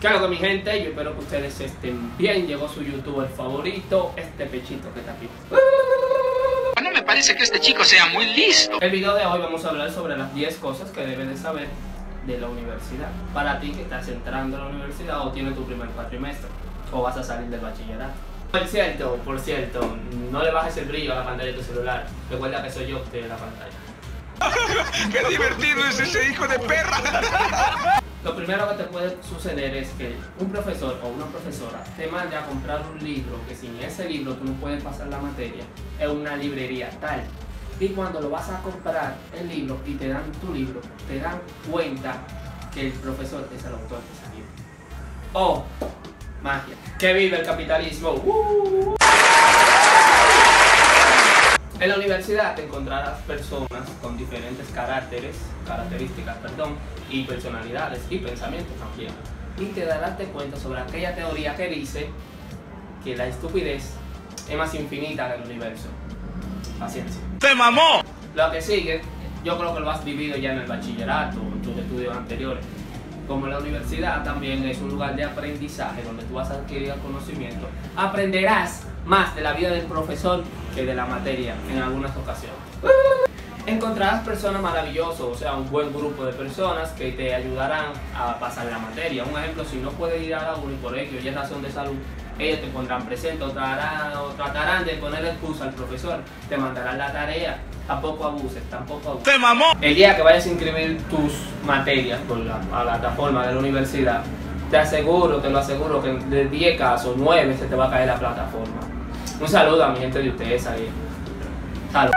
¿Qué hago con mi gente? Yo espero que ustedes estén bien. Llegó su youtuber favorito, este pechito que está aquí. No me parece que este chico sea muy listo. El video de hoy vamos a hablar sobre las 10 cosas que debes de saber de la universidad. Para ti que estás entrando a la universidad o tienes tu primer cuatrimestre o vas a salir del bachillerato. Por cierto, por cierto, no le bajes el brillo a la pantalla de tu celular. Recuerda que soy yo que la pantalla. ¡Qué divertido es ese hijo de perra! Lo primero que te puede suceder es que un profesor o una profesora te mande a comprar un libro que sin ese libro tú no puedes pasar la materia en una librería tal. Y cuando lo vas a comprar el libro y te dan tu libro, te dan cuenta que el profesor es el autor de ese libro. Oh, magia. ¡Que vive el capitalismo! ¡Uh! En la universidad te encontrarás personas con diferentes caracteres, características, perdón, y personalidades y pensamientos también. Y te darás de cuenta sobre aquella teoría que dice que la estupidez es más infinita que el universo. Paciencia. ¡Te mamó! Lo que sigue, yo creo que lo has vivido ya en el bachillerato, en tus estudios anteriores. Como la universidad también es un lugar de aprendizaje donde tú vas a adquirir conocimiento, aprenderás más de la vida del profesor que de la materia en algunas ocasiones. Encontrarás personas maravillosas, o sea, un buen grupo de personas que te ayudarán a pasar la materia. Un ejemplo, si no puedes ir a la uni por es razón de salud, ellos te pondrán presente o tratarán, o tratarán de poner excusa al profesor, te mandarán la tarea. Tampoco abuses, tampoco abuses. ¡Te mamó! El día que vayas a inscribir tus materias por la, a la plataforma de la universidad, te aseguro, te lo aseguro, que de 10 casos, 9 se te va a caer la plataforma. Un saludo a mi gente de ustedes ahí. Salud.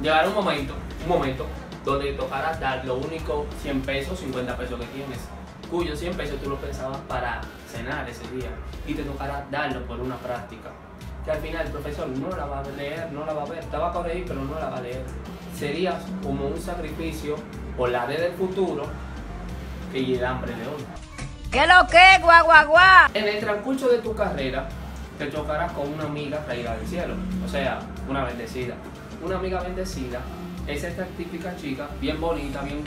Llegará un momento, un momento, donde tocará dar lo único 100 pesos, 50 pesos que tienes, cuyos 100 pesos tú lo pensabas para cenar ese día, y te tocará darlo por una práctica, que al final el profesor no la va a leer, no la va a ver, te va a pero no la va a leer. Sería como un sacrificio por la D del futuro que el hambre de hoy. ¿Qué lo que, guau? En el transcurso de tu carrera, te chocarás con una amiga caída del cielo, o sea, una bendecida. Una amiga bendecida es esta típica chica, bien bonita, bien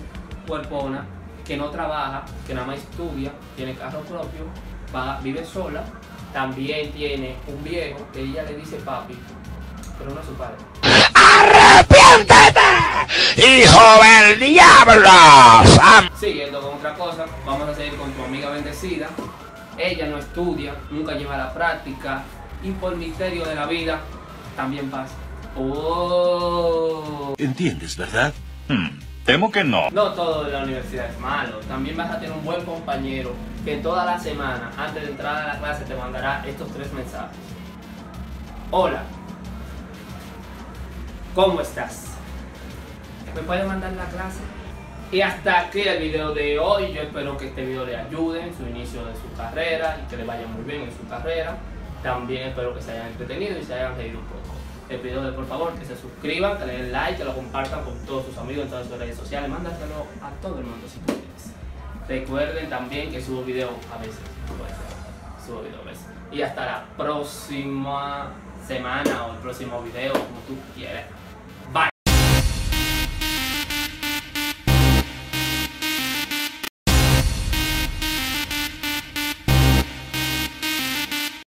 cuerpona, que no trabaja, que nada más estudia, tiene carro propio, vive sola, también tiene un viejo que ella le dice papi, pero no es su padre. ¡Hijo del diablo! Siguiendo con otra cosa, vamos a seguir con tu amiga bendecida. Ella no estudia, nunca lleva a la práctica y por misterio de la vida también pasa. Oh. ¿Entiendes, verdad? Hmm, temo que no. No todo de la universidad es malo. También vas a tener un buen compañero que toda la semana, antes de entrar a la clase, te mandará estos tres mensajes. Hola. ¿Cómo estás? ¿Me puedes mandar la clase? Y hasta aquí el video de hoy. Yo espero que este video le ayude en su inicio de su carrera y que le vaya muy bien en su carrera. También espero que se hayan entretenido y se hayan reído un poco. Les pido de por favor que se suscriban, que le den like, que lo compartan con todos sus amigos en todas sus redes sociales. Mándaselo a todo el mundo si tú quieres. Recuerden también que subo video a veces. puede ser, Subo video a veces. Y hasta la próxima semana o el próximo video, como tú quieras.